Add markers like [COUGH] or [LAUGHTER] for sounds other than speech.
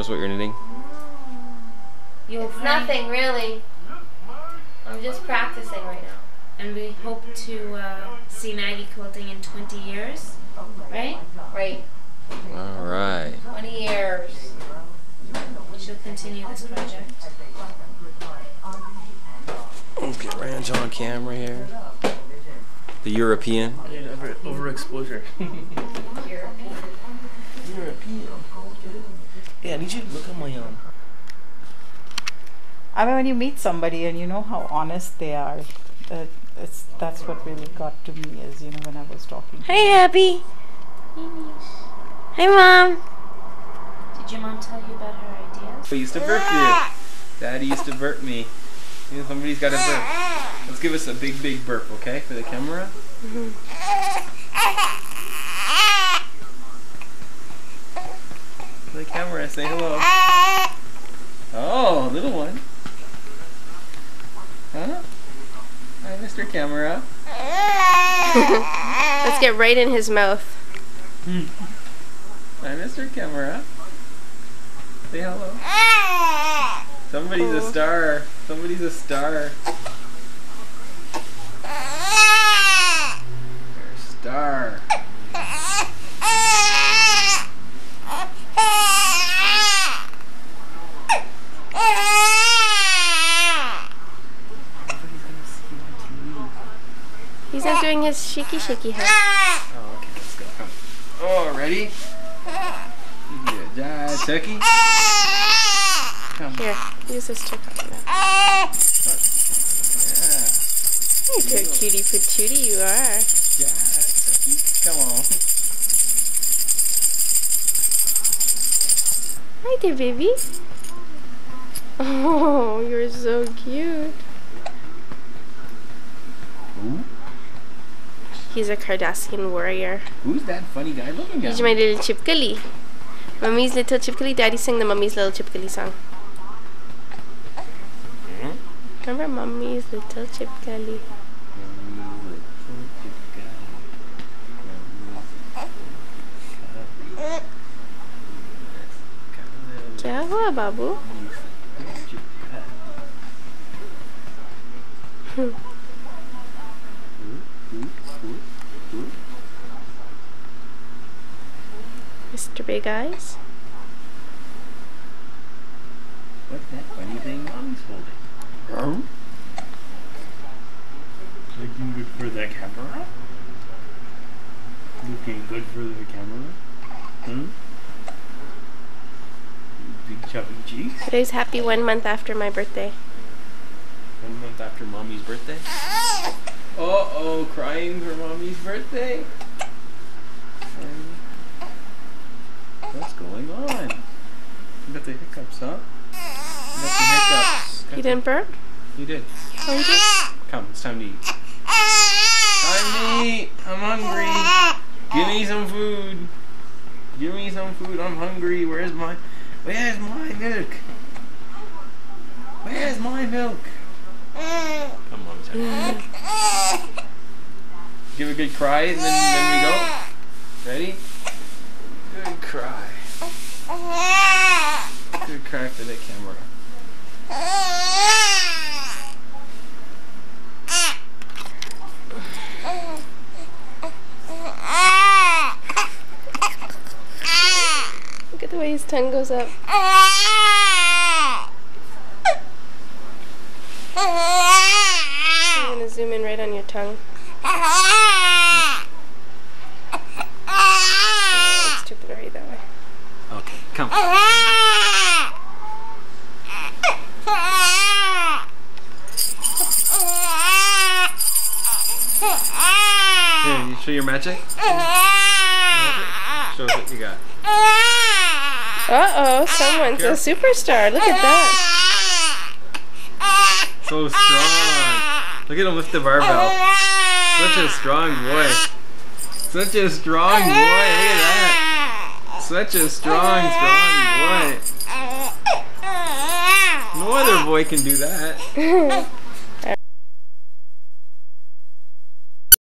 show us what you're knitting? You'll It's nothing really. I'm just practicing right now. And we hope to uh, see Maggie quilting in 20 years, right? Right. All right. 20 years. She'll continue this project. Let's get Ranch on camera here. The European. Over, overexposure. [LAUGHS] European. European. Yeah, I need you to look at my um. I mean, when you meet somebody and you know how honest they are, uh, it's that's what really got to me. Is you know when I was talking. Hey, Abby. Hey, Mom. Did your mom tell you about her ideas? I used to burp you. Daddy used to burp me. You know, somebody's got to burp. Let's give us a big, big burp, okay, for the camera. For the camera, say hello. Oh, little one. Huh? Hi, Mr. Camera. [LAUGHS] Let's get right in his mouth. Hmm. Hi, Mr. Camera. Say hello. Somebody's a star. Somebody's a star. You're a star. Everybody's gonna see you on TV. He's not doing his shaky shaky head. Oh, okay, let's go. Come. Oh, ready? Good job, Tucky. Come. Here, use this to cover that. Yeah. You're a cutie patootie, you are. Yeah, Tucky. Come on. Hi there, baby. Oh, you're so cute. He's a Cardassian warrior. Who's that funny guy looking at He's me? my little chipkali. Mummy's little chipkali. Daddy sang the Mummy's little chipkali song. Hmm? Remember Mummy's little chipkali? क्या हुआ बाबू Mr. Big Eyes? What's that funny thing mommy's holding? Looking good for the camera. Looking good for the camera. Hmm. Big chubby cheeks. Today's happy one month after my birthday. One month after mommy's birthday. [LAUGHS] Uh oh, crying for mommy's birthday. And what's going on? You got the hiccups, huh? You got the hiccups. Got You didn't burp? You did. Oh, you did? Come, it's time to eat. Time to eat. I'm hungry. Give me some food. Give me some food. I'm hungry. Where's my Where's my milk? Where's my milk? Come on, time. Give a good cry and then, then we go. Ready? Good cry. Good cry for the camera. Look at the way his tongue goes up. [LAUGHS] I'm gonna zoom in right on your tongue. [LAUGHS] Oh, it's too blurry that way. Okay, come. Here, you show your magic. Show us what you got. Uh oh, someone's a superstar. Look at that. So strong. Look at him lift the barbell. Such a strong boy. Such a strong boy. Look at that. Such a strong, strong boy. [LAUGHS] No other boy can do that. [LAUGHS]